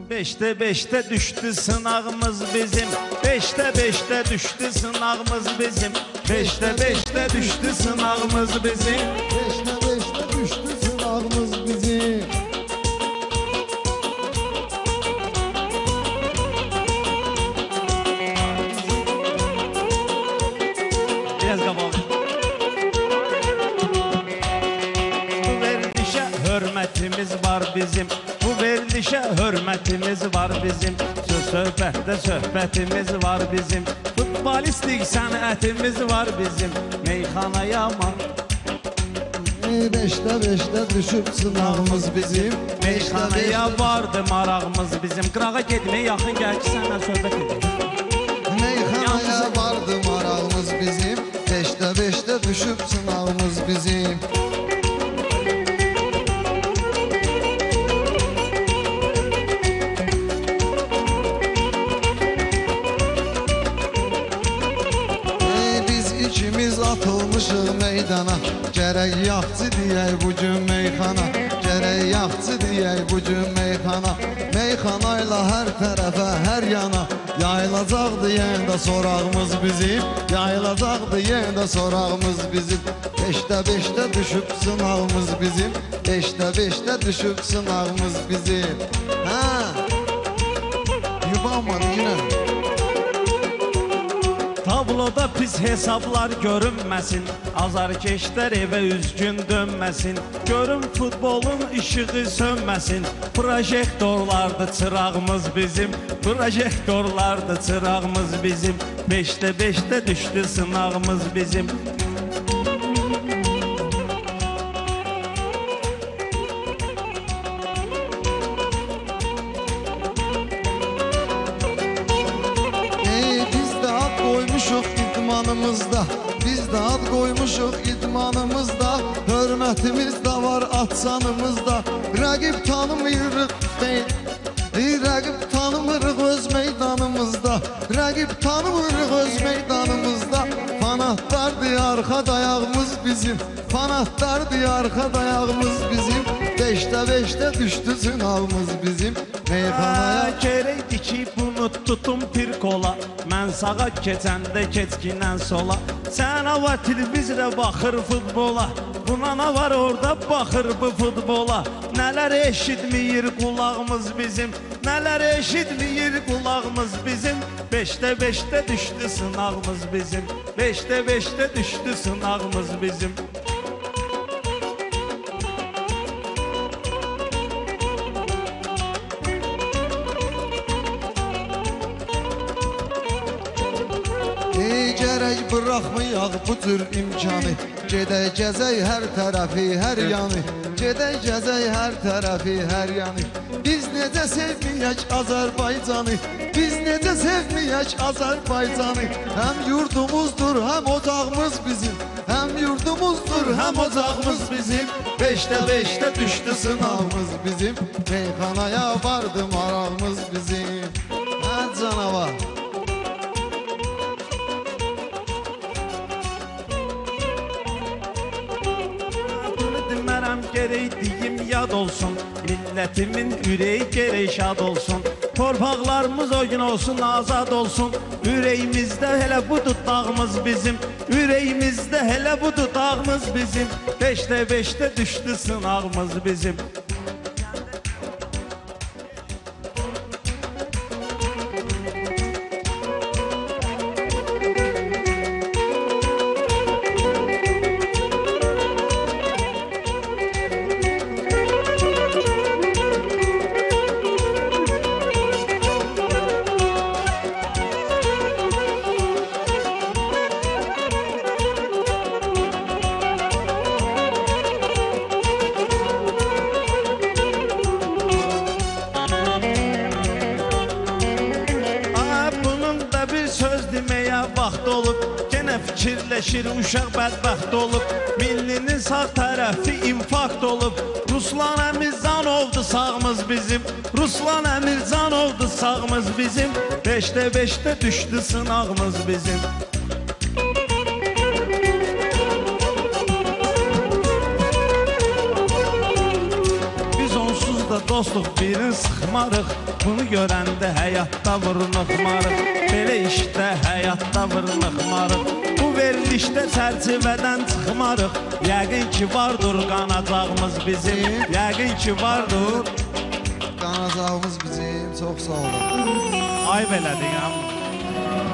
Beşte beşte düştü sınavımız bizim. Beşte beşte düştü sınavımız bizim. Beşte beşte düştü sınavımız bizim. Beşte beşte düştü sınavımız bizim. Biraz kapalı Bu verilişe hürmetimiz var bizim. Bu verilişe hürmetimiz var bizim. Söz söhbette söhbetimiz var bizim. Futbolistik sanatimiz var bizim. Meyhanaya aman Ey Beşte beşte düşüp sınavımız bizim. Meyxanaya vardı marağımız bizim. Qırağa getməyə yaxın gəl ki sənlə söhbət edək Meyhanaya vardı marağımız bizim. Beşte beşte düşüp sınavımız bizim ikimiz atılmışıq meydana Gərək yaxçı deyək bu gün meyxana Gərək yaxçı deyək bu gün meyxana Meyxanayla hər tərəfə, hər yana Yayılacaqdı yenə sorağımız bizim. Yayılacaqdı yenə sorağımız bizim. Beşdə beşdə düşüb sınavımız bizim. Beşdə beşdə düşüb sınavımız bizim. Hə Yubanmadı yenə Tabloda pis hesablar görünməsin. Azarkeşlər evə üzgün dönməsin. Görün futbolun işığı sönməsin. Projektorlardı çırağımız bizim. Projektorlardı çırağımız bizim. Beşdə beşdə düşdü sınağımız bizim idmanımızda Biz də ad qoymuşuq idmanımızda. Hörmətimiz də var atsanımızda Rəqib tanımırıq deyil Ey rəqib tanımırıq öz meydanımızda. Rəqib tanımırıq öz meydanımızda. Fanatlardır arxa dayağımız bizim. Fanatlardır arxa dayağımız bizim. Beşdə beşdə düşdü sınavımız bizim. Meyxanaya Gerəkdir ki bunu tutum bir kola Mən sağa keçəndə keçkinən sola. Sən hava televizorə baxır futbola Buna nə var orada baxır bu futbola. Nələr eşitməyir qulağımız bizim Nələr eşitməyir qulağımız bizim. Beşdə beşdə düşdü sınağımız bizim Beşdə beşdə düşdü sınağımız bizim Ey gərək buraxmayaq bu cür imkanı. Gedək gəzək hər tərəfi, hər yanı. Gedək gəzək hər tərəfi, hər yanı. Biz necə sevməyək Azərbaycanı? Biz necə sevməyək Azərbaycanı? Həm yurdumuzdur, həm ocağımız bizim. Həm yurdumuzdur, həm ocağımız bizim. Beşdə beşdə düşdü sınavımız bizim. Meyxanaya vardı marağımız bizim gerək deyim yad olsun. Millətimin ürəyi gerək şad olsun. Torpaqlarımız o gün olsun azad olsun. Ürəyimizdə hələ bu dağımız bizim. Ürəyimizdə hələ bu dağımız bizim. Beşdə beşdə düşdü sınağımız bizim vaxt olub Genə fikirləşir uşaq bədbəxt olub. Millinin sağ tərəfi infarkt olub. Ruslan Əmirzanovdu sağımız bizim. Ruslan Əmirzanovdu sağımız bizim. Beşdə beşdə düşdü sınağımız bizim dostluq birini sıxmarıq Bunu görəndə həyatda vurnuq marıq Belə işdə həyatda vurnuq marıq Bu verilişdə çərçivədən çıxmarıq Yəqin ki vardır qanacağımız bizim Yəqin ki vardır Qanacağımız bizim. Çox sağ olun. Ay belə deyəm. Bu saat